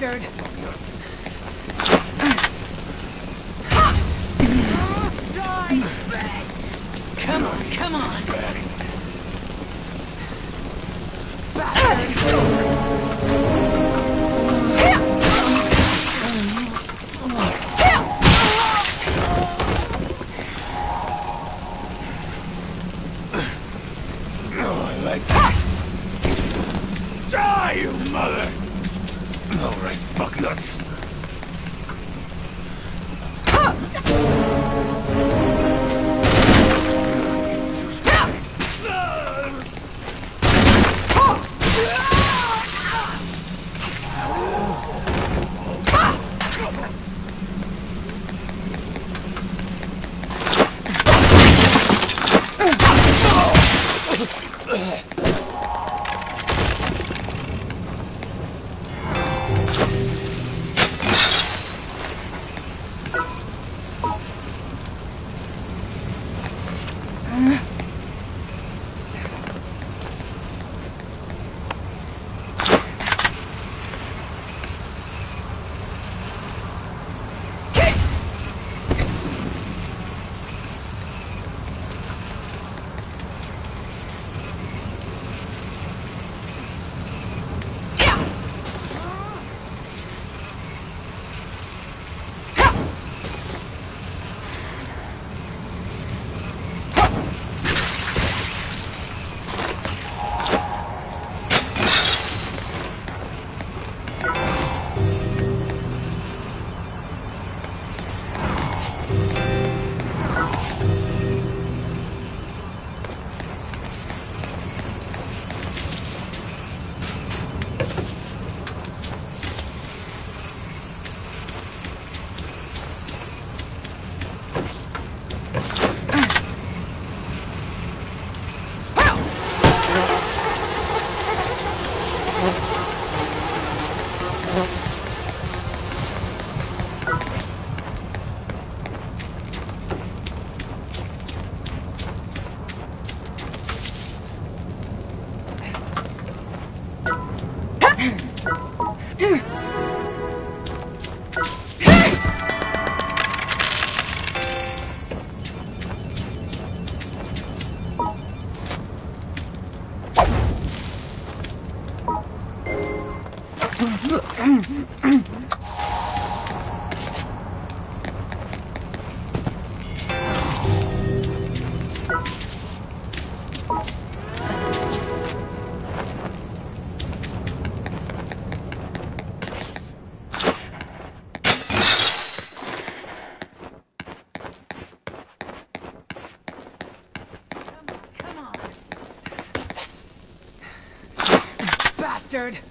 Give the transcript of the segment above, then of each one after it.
bastard! Bastard!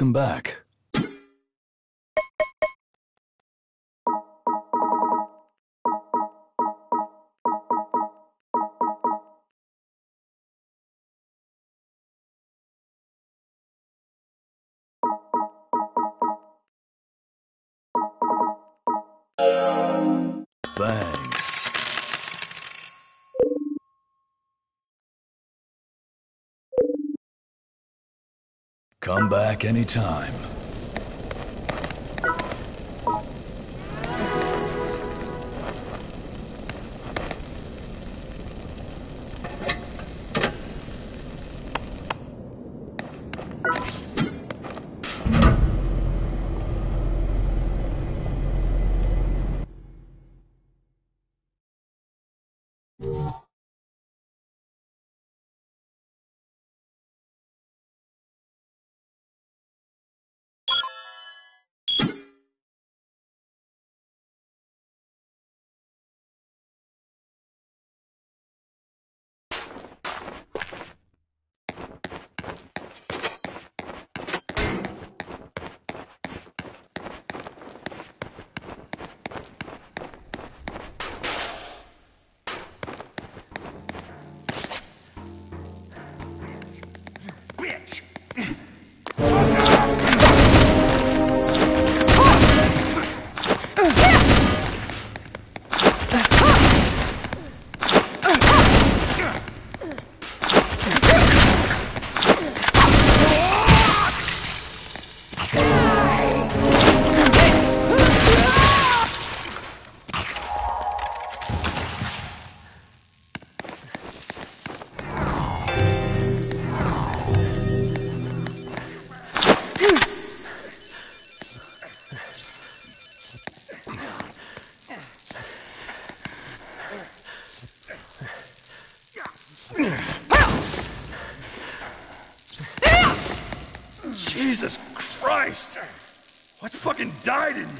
Welcome back. Come back anytime. Fucking died in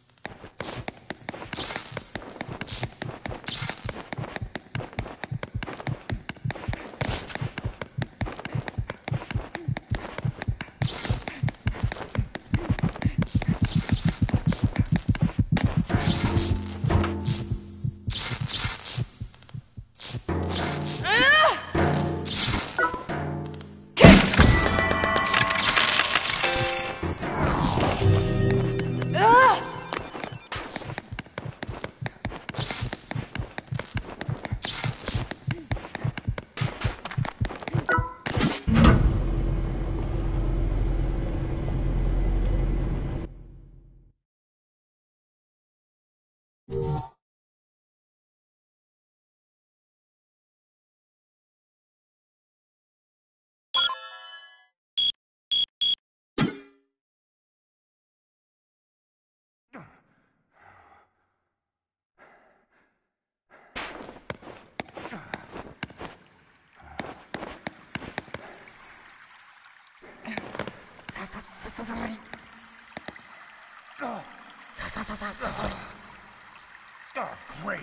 Oh, great.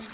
You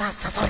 ささう。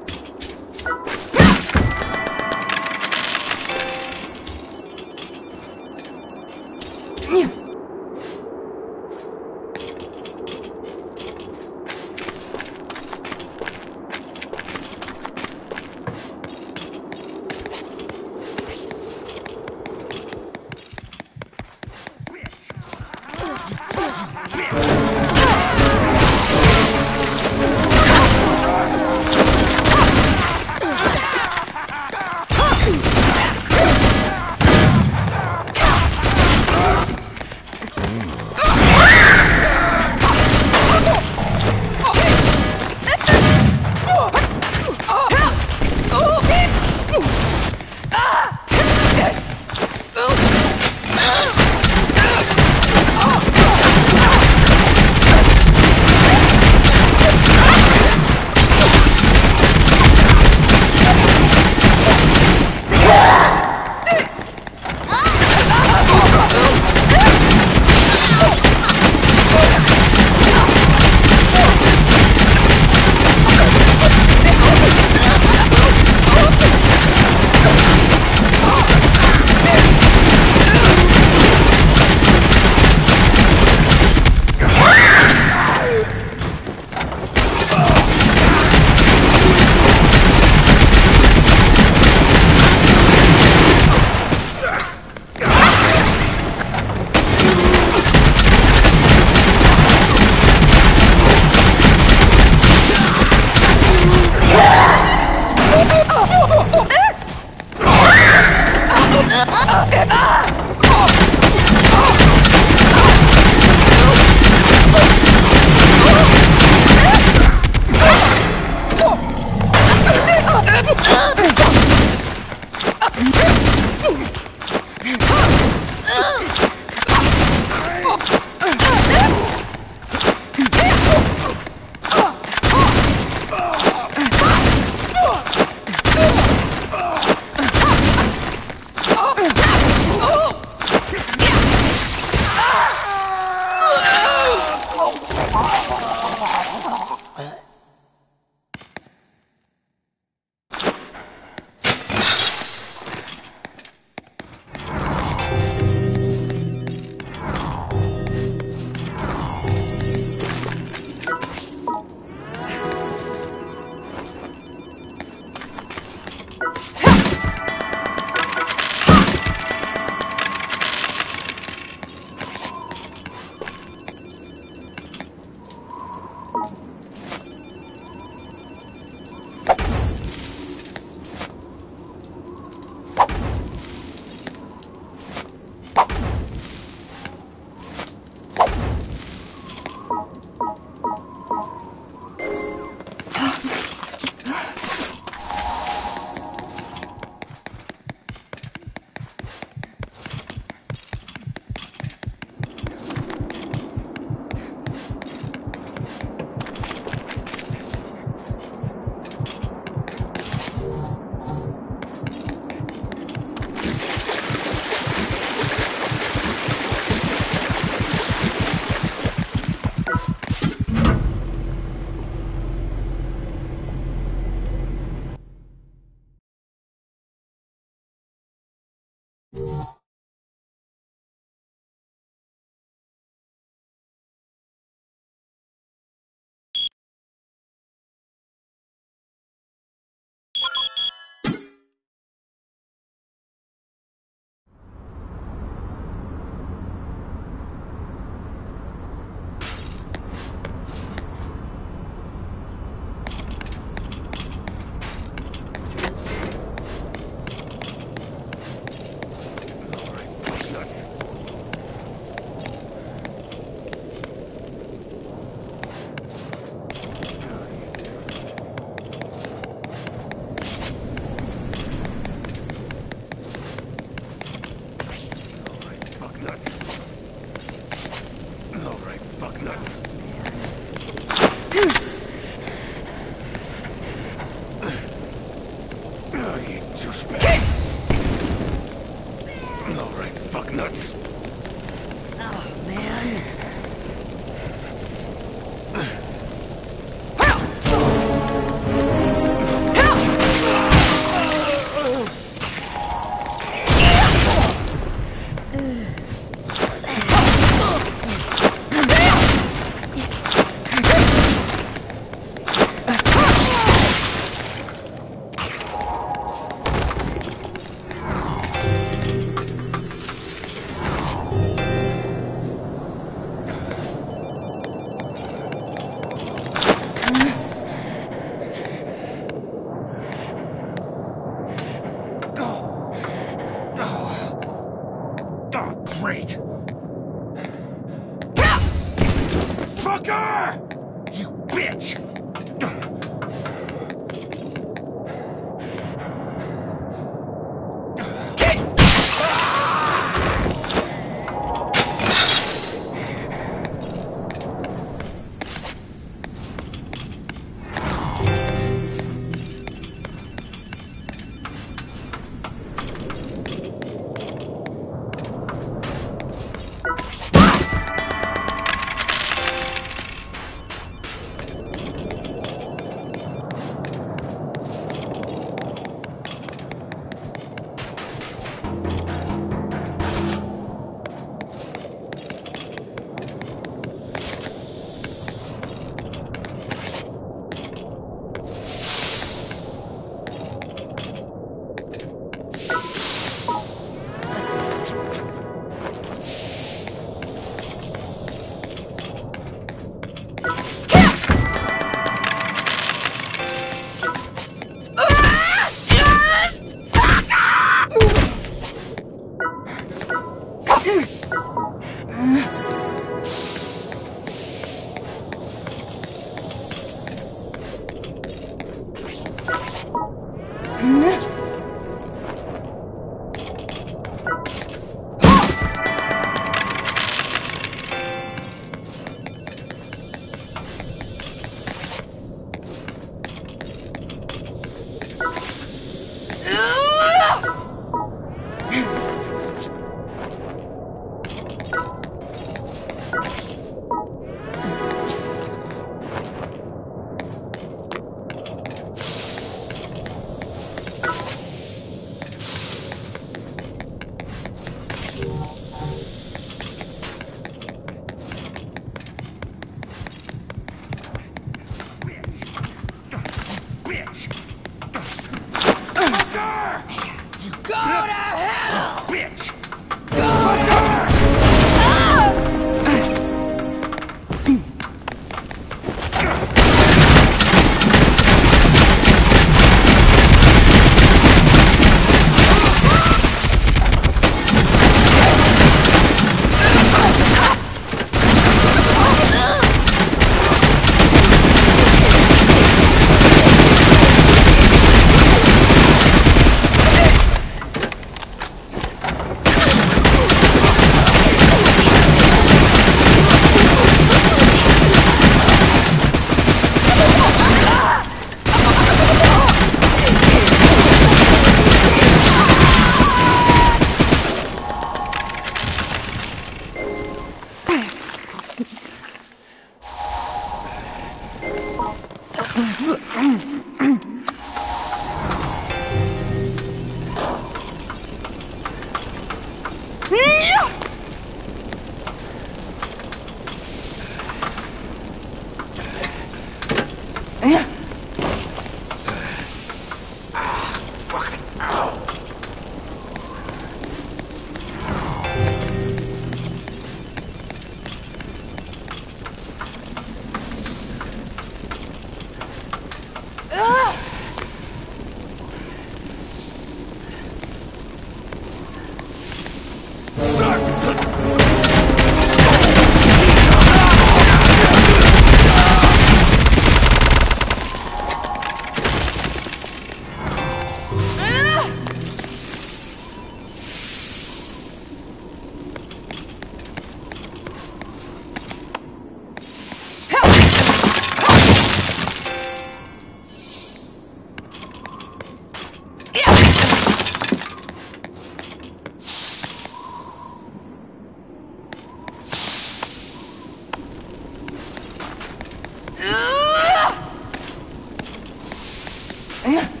Come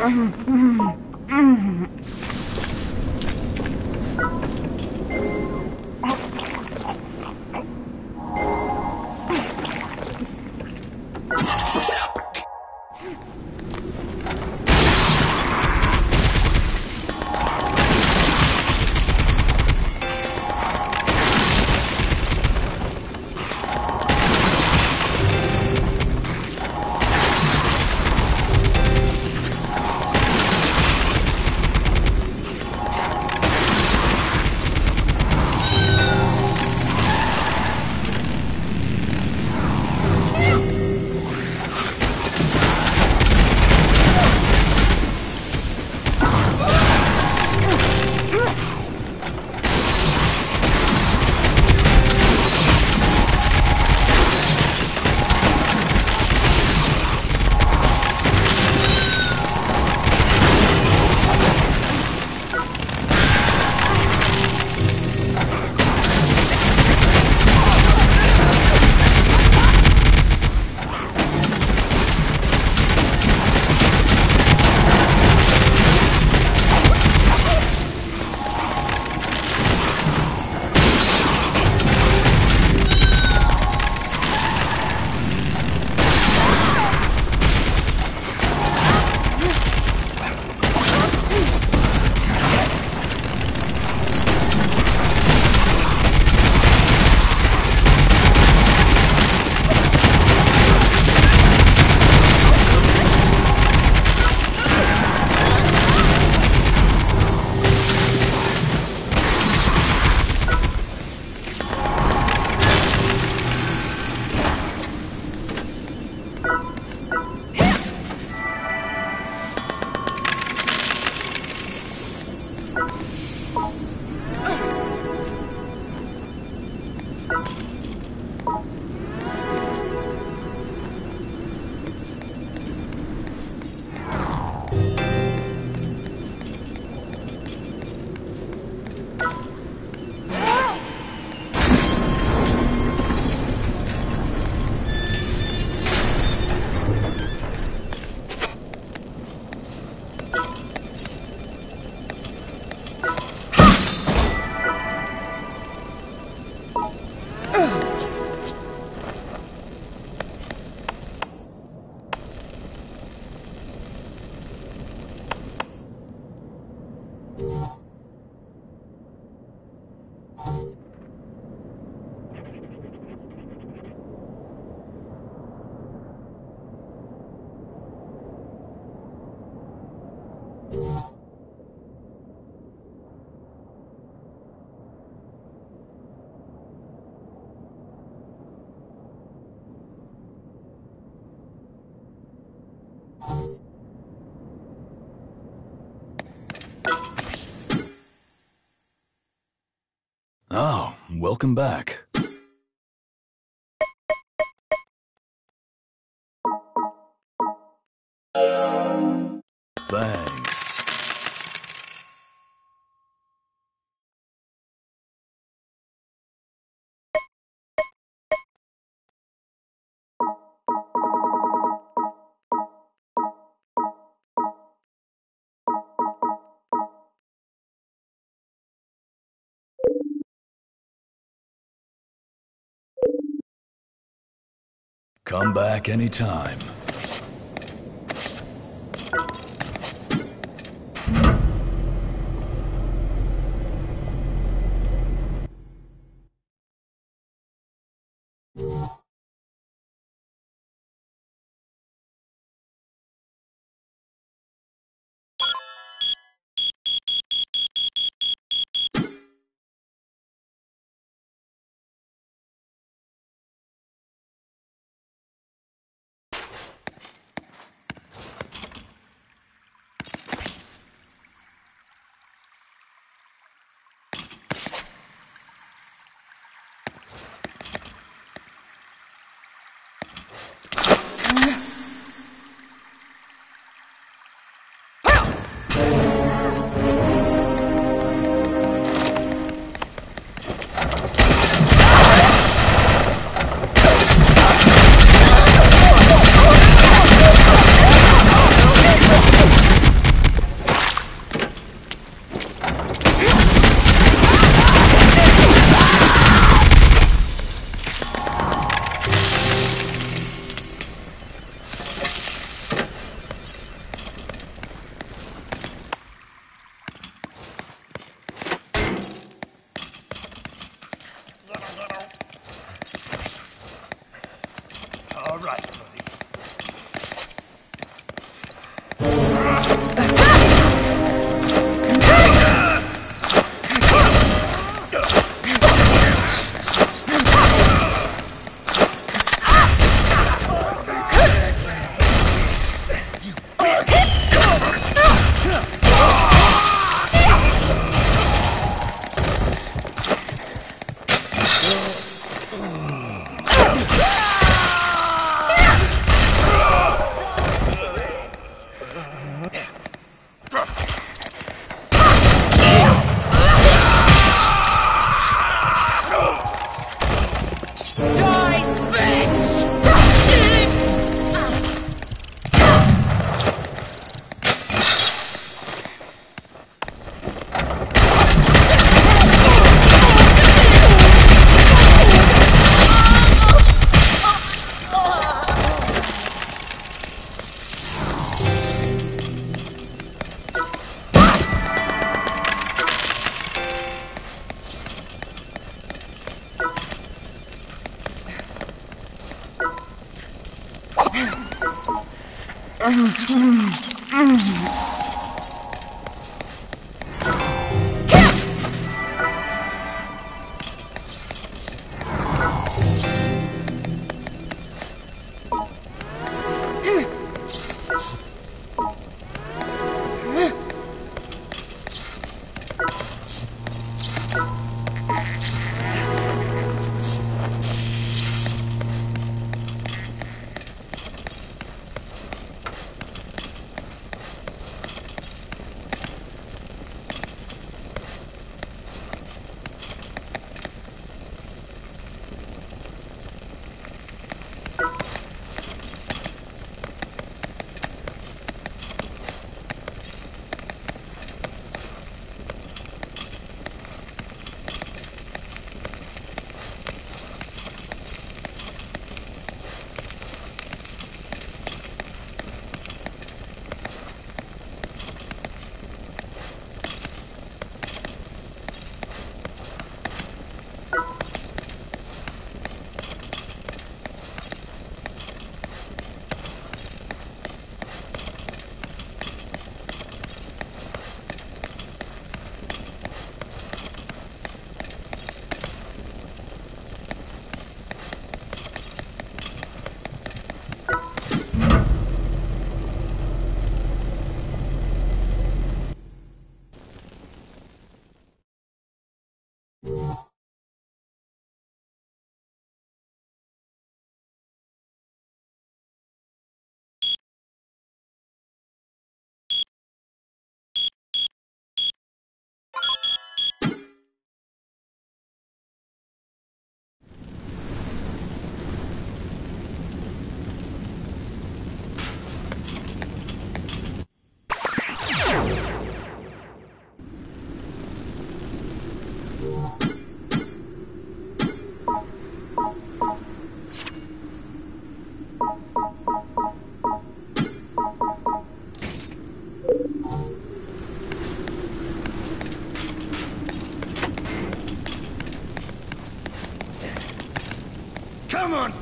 Mm-hmm. mm-hmm. Welcome back. Come back anytime.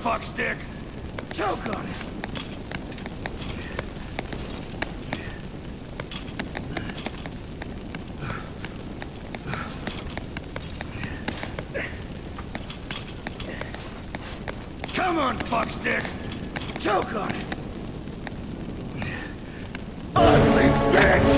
Come on, fuckstick! Choke on it! Come on, fuckstick! Choke on it! Ugly bitch!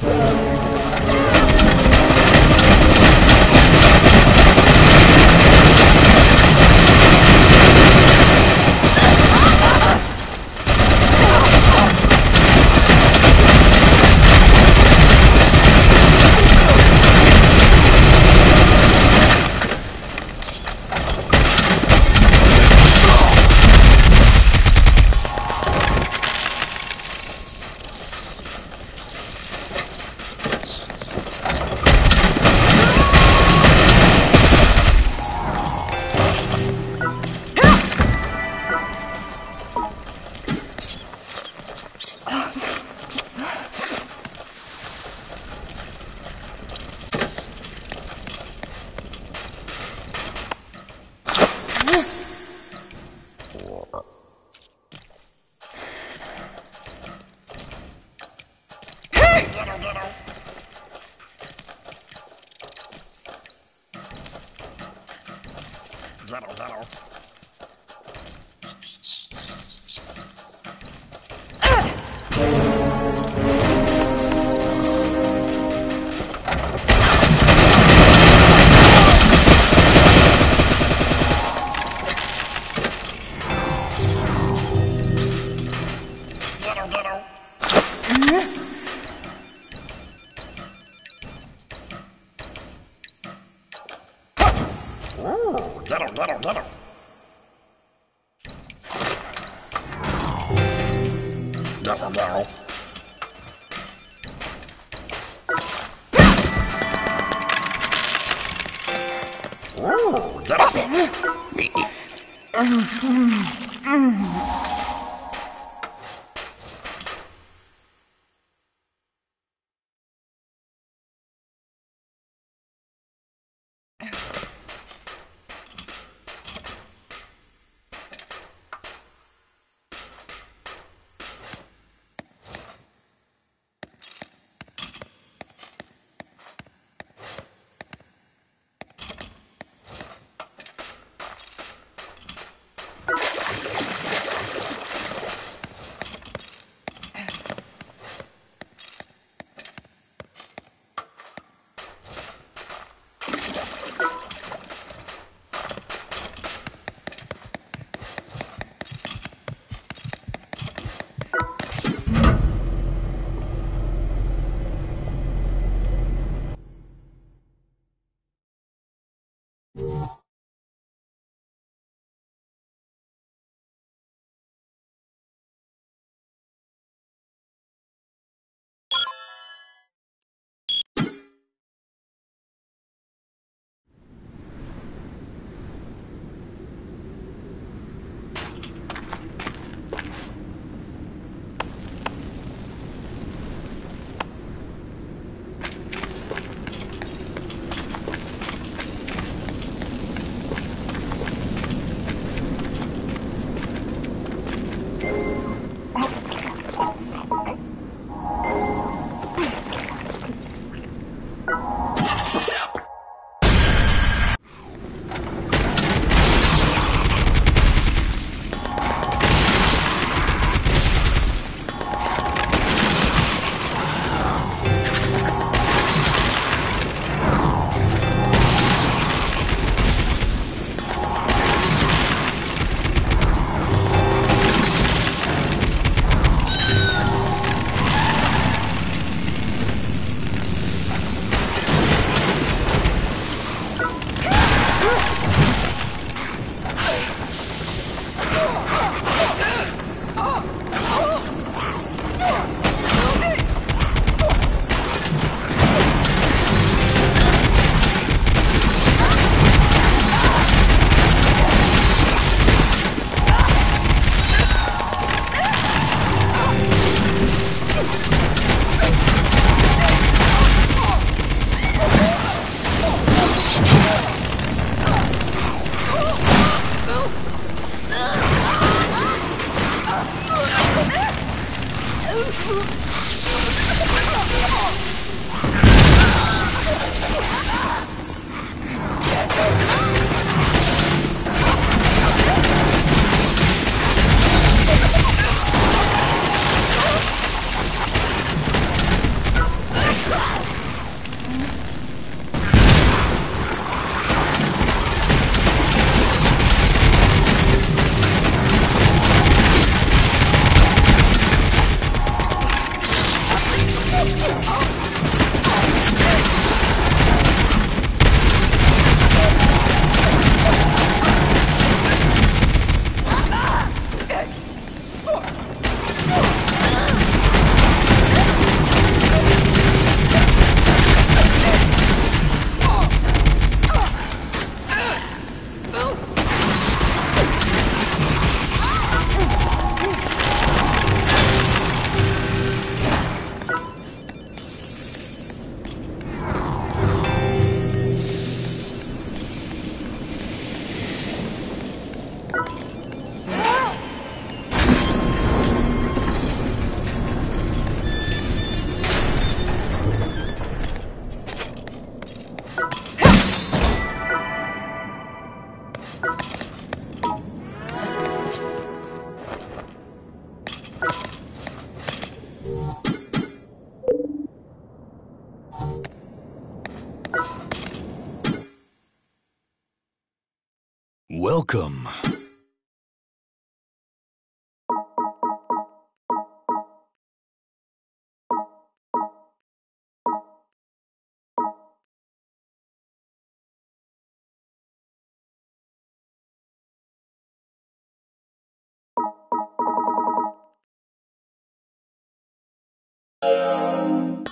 Zero,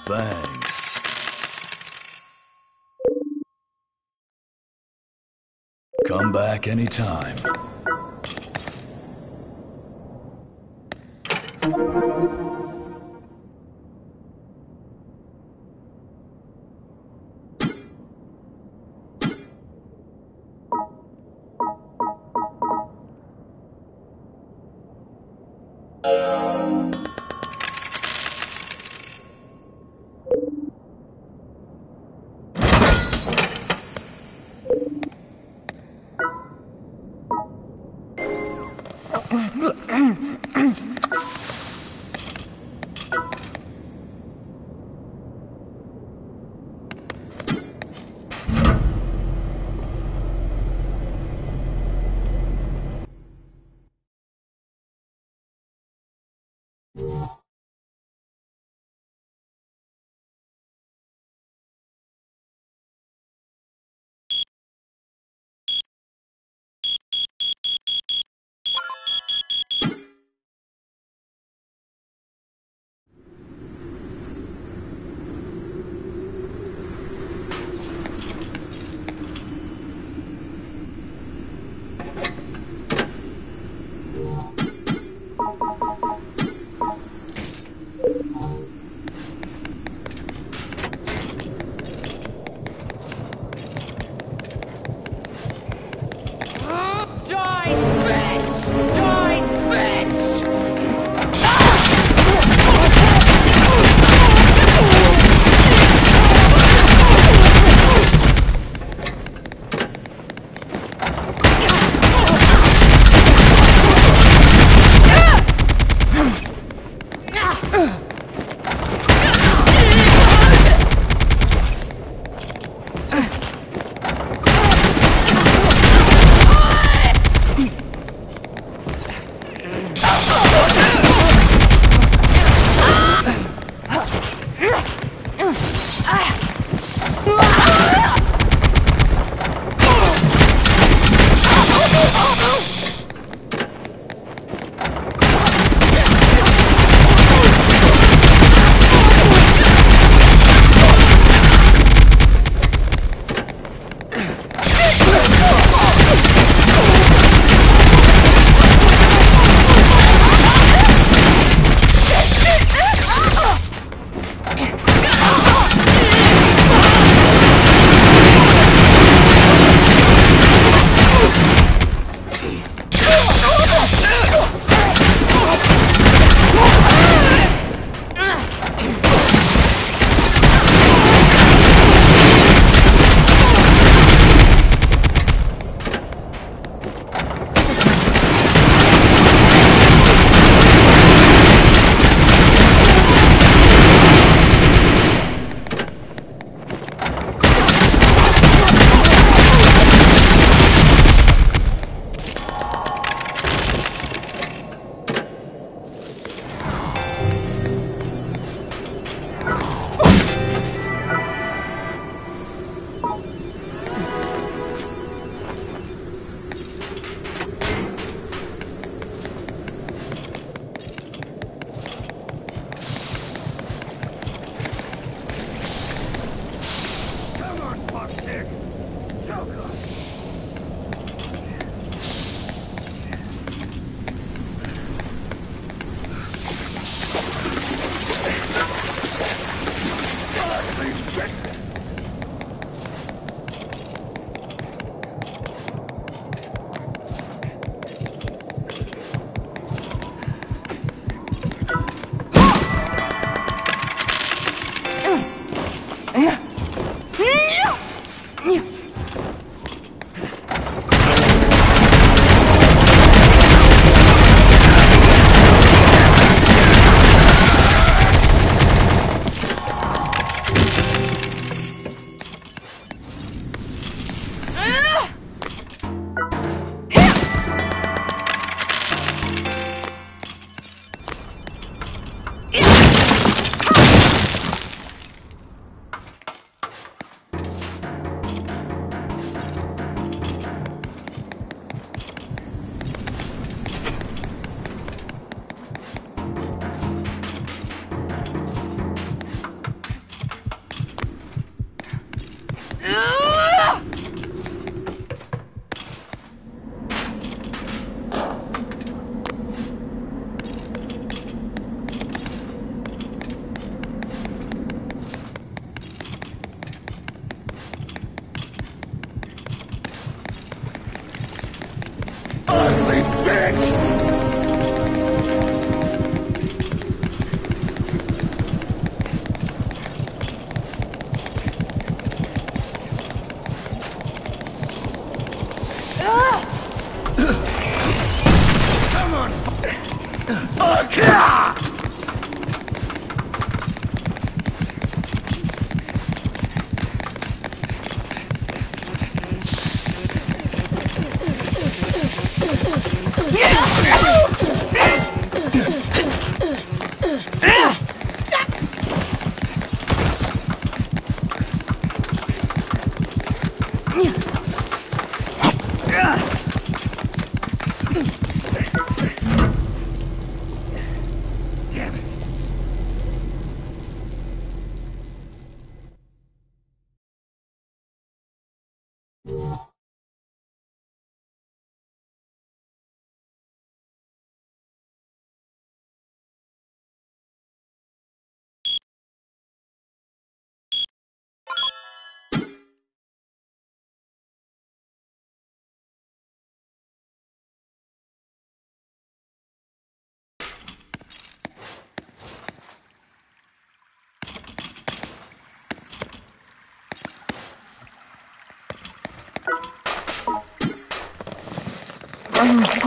Thanks. Come back anytime.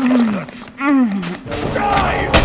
Mm. Mm. Bastard!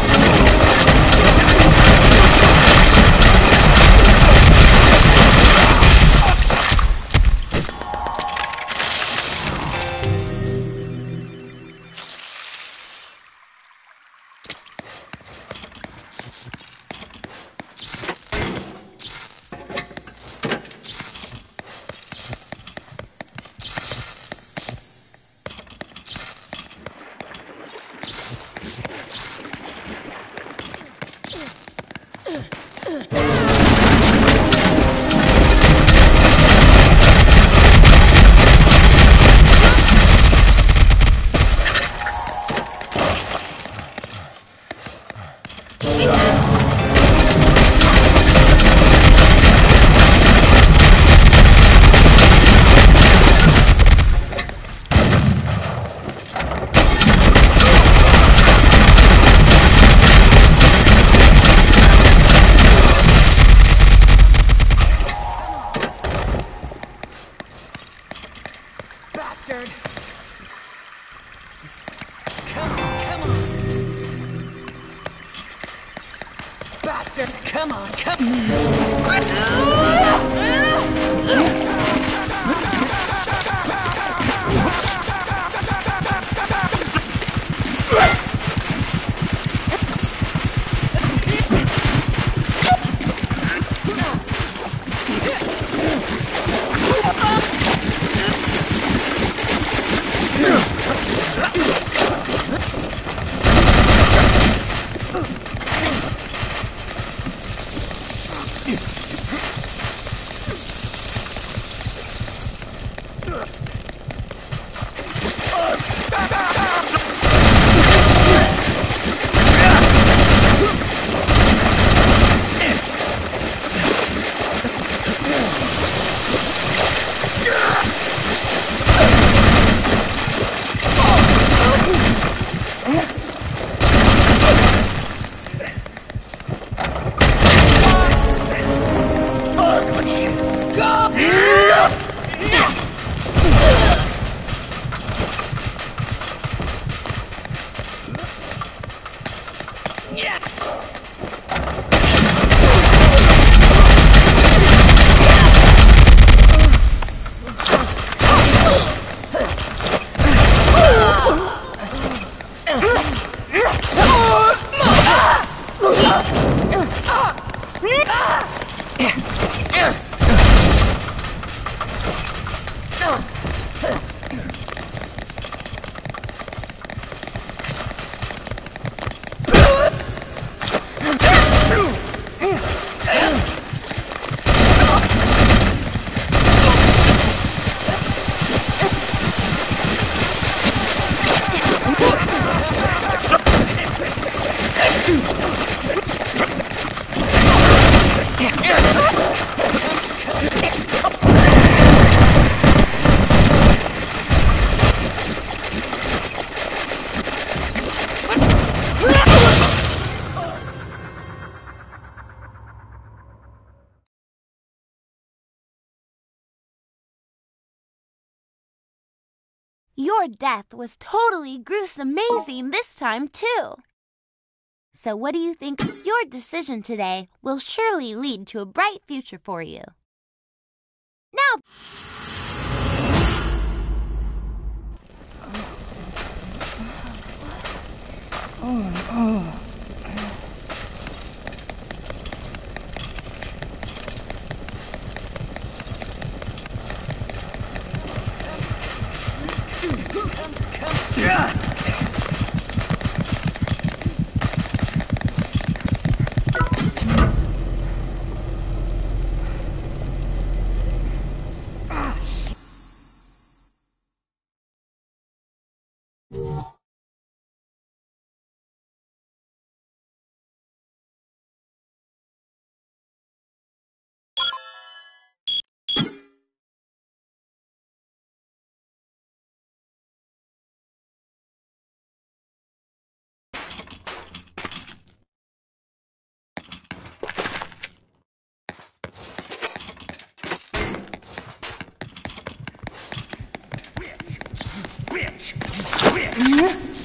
Death was totally gruesome amazing this time, too. So, what do you think? Your decision today will surely lead to a bright future for you. Now, Witch! Witch! You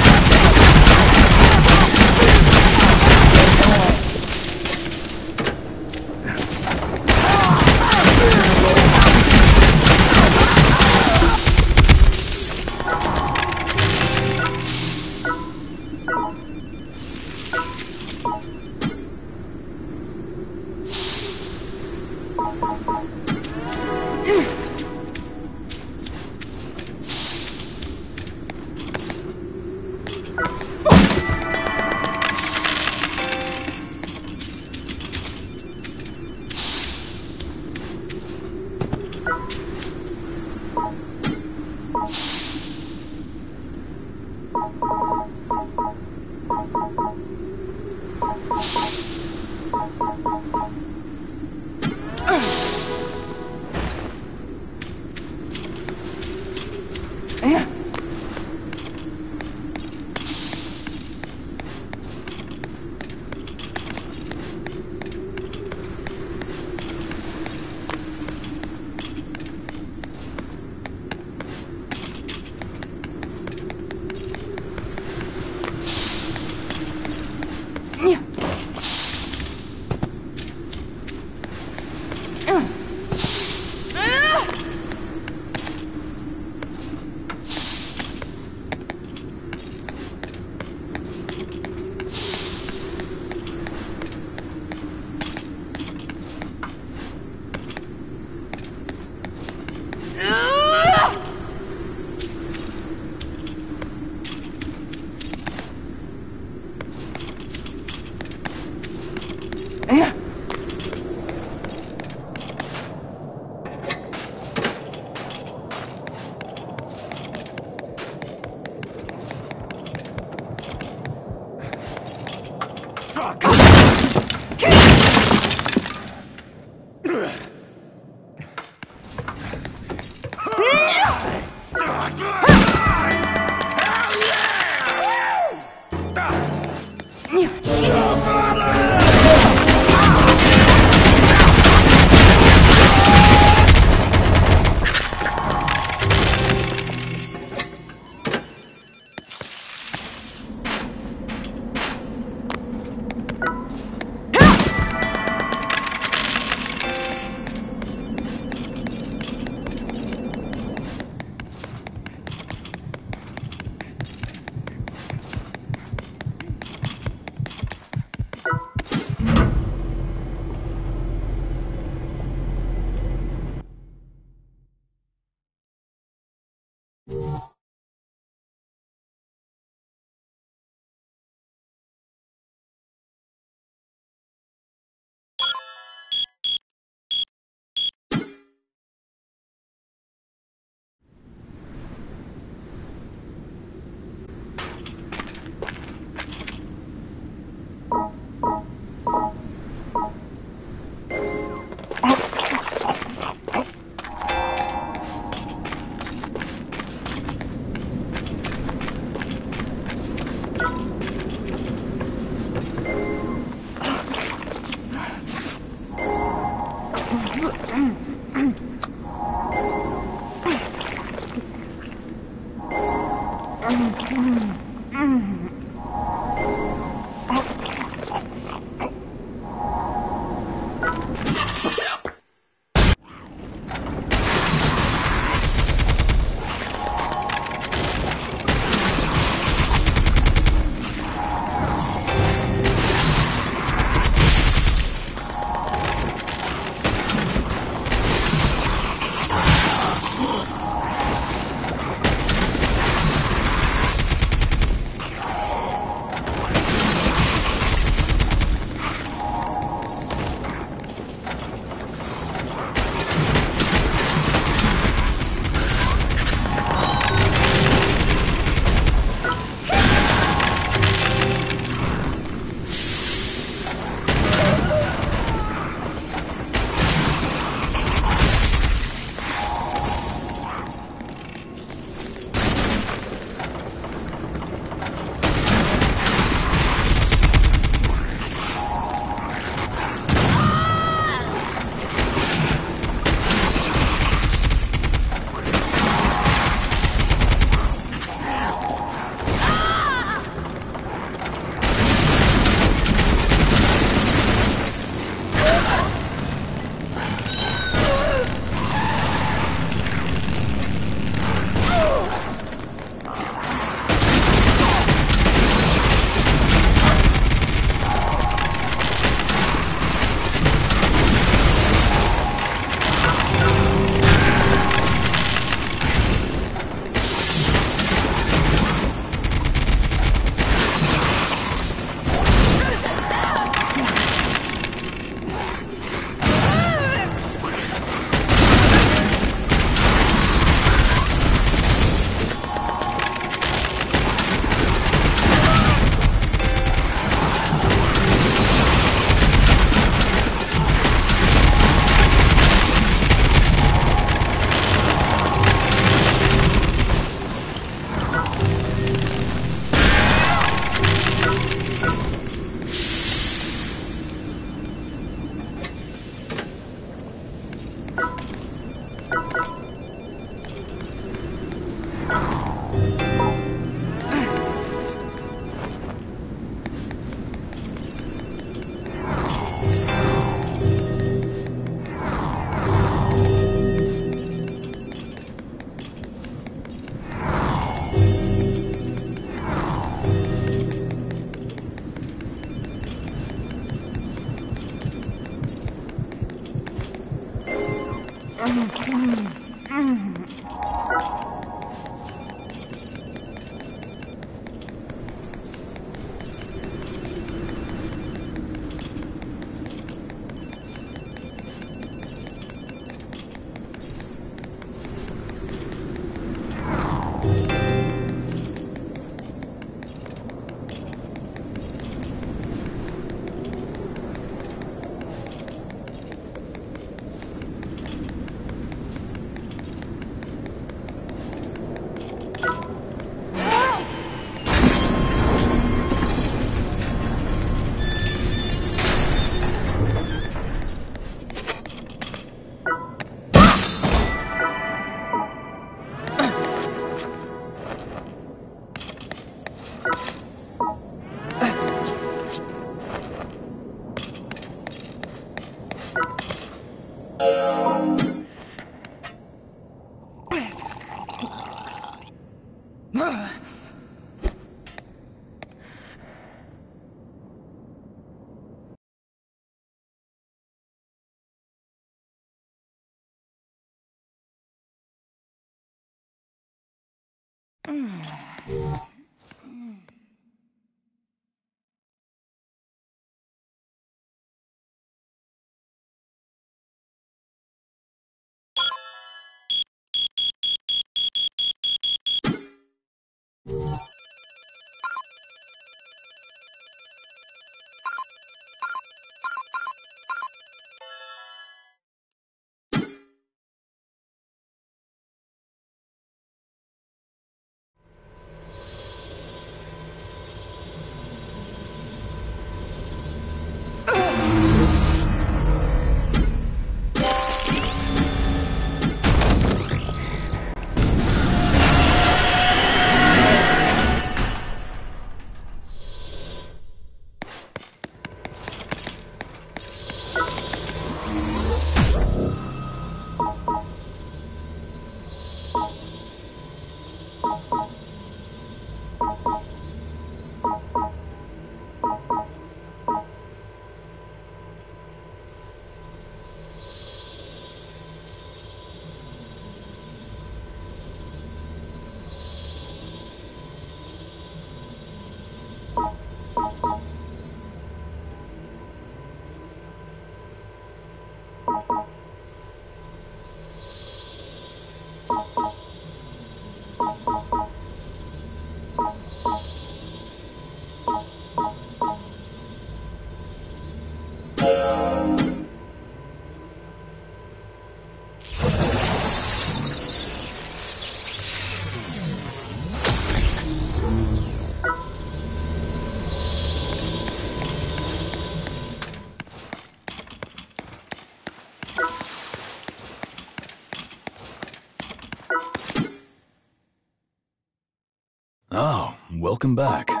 welcome back.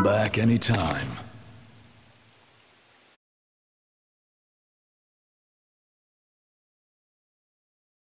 Come back anytime.